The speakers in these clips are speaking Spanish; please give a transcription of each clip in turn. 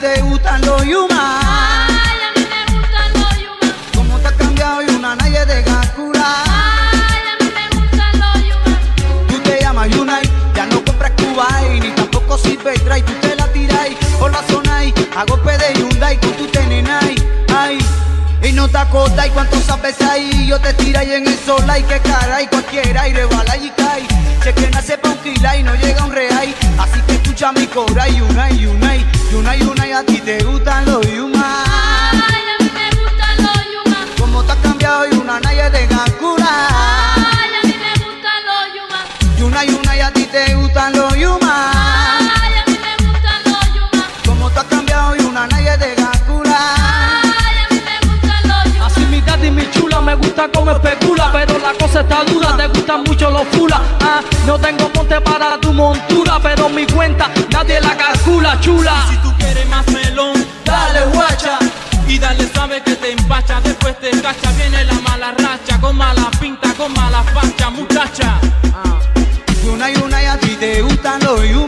te gustan los Yuma. Ay, a mí me gustan los Yuma. Como te has cambiado y una nadie te calcula. Ay, a mí me gustan los Yuma. Tú te llamas Unite, ya no compras Kuwait, ni tampoco sirve Drive, tú te la tiráis por la zona y a golpe de Hyundai con tu tenenai, ay. Y no te acotáis cuánto sabes ahí, yo te tiráis en el sol, ay que caray, cualquier aire bala y cae. Sé que nace pa' un kila y no llega un real, así que escucha mi cobra y una y una y una y una y a ti te gustan los Yuma. Ay, a mí me gustan los Yuma. Como te has cambiado y una nadie te calcula. Ay, a mí me gustan los Yuma. Y una y una y a ti te gustan los Yuma. Ay, a mí me gustan los Yuma. Como tú has cambiado y una nadie te calcula. Ay, a mí me gustan los Yuma. Así mi daddy, mi chula, me gusta como especula, pero la cosa está dura, te gustan mucho los fula. Ah, no tengo monte para tu montura, pero mi cuenta nadie la calcula, chula. Más melón, Dale, guacha. y dale sabe que te empacha, después te cacha, viene la mala racha, con mala pinta, con mala facha, muchacha. Una y una y a ti te gustan los Yuma.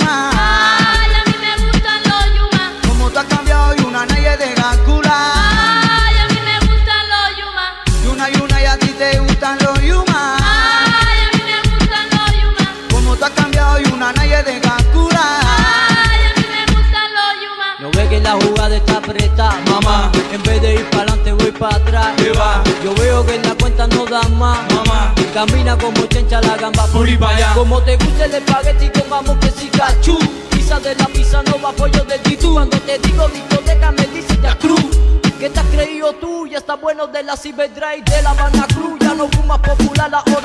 Que la jugada está apretada, Mamá. En vez de ir para adelante voy para atrás. ¿Qué va? Yo veo que en la cuenta no da más. Mamá. Camina como chencha la gamba Por ahí pa' allá. Como te gusta el espagueti con jamón que sí cachú. Pizza de la pizza no va pollo del titú. Cuando te digo discoteca me dice ya cruz. ¿Qué te has creído tú? Ya está bueno de la Cyberdrive, de la Habana Cruz. Ya no fumas popular, ahora fumas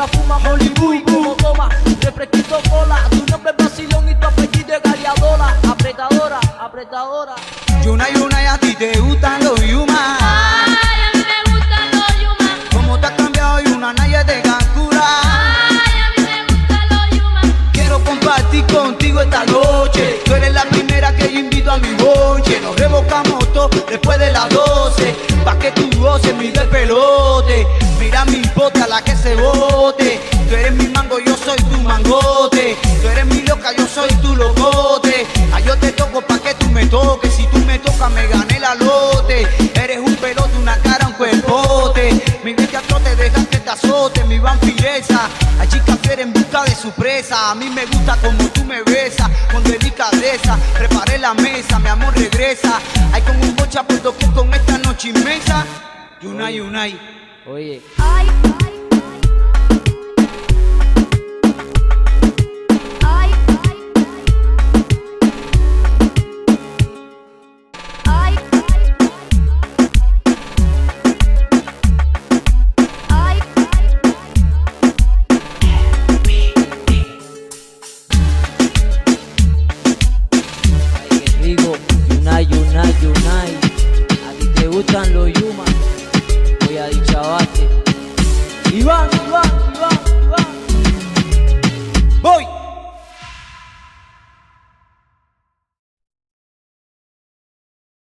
apretadora. Y una y a ti te gustan los Yuma. Ay, a mí me gustan los Yuma. Como tú has cambiado y una nadie te calcula. Ay, a mí me gustan los Yuma. Quiero compartir contigo esta noche. Tú eres la primera que yo invito a mi boche. Nos revocamos todo después de las 12. Pa' que tú goces mi del pelote. Mira mi bota, la que se bote. Tú eres mi mango, yo soy tu mangote. Tú eres mi loca, yo soy tu locote. Ah, yo te toco pa' que tú me toques. Me tocas, me gané la lote. Eres un pelote, una cara, un cuerpote. Mi bella te deja que te azote, mi vampireza. Hay chicas fiera en busca de su presa. A mí me gusta como tú me besas, con delicadeza. Preparé la mesa, mi amor regresa. Hay como un bocha por con esta noche inmensa. Yunay, Yunay. Oye, Ay, ay, Yunay. A ti te gustan los